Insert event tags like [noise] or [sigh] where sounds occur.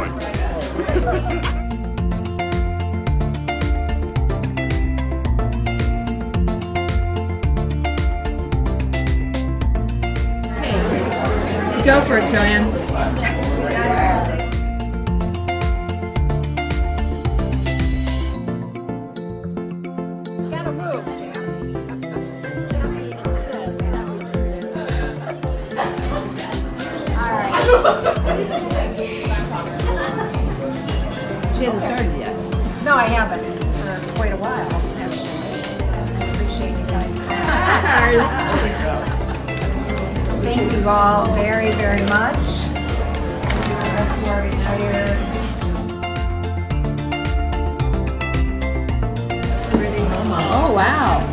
[laughs] Go for it, Joanne. Gotta move, Jim. [laughs] [laughs] She hasn't started yet. No, I haven't for quite a while, actually. Appreciate you guys. [laughs] Thank you all very, very much. Us who are retired. Oh, wow.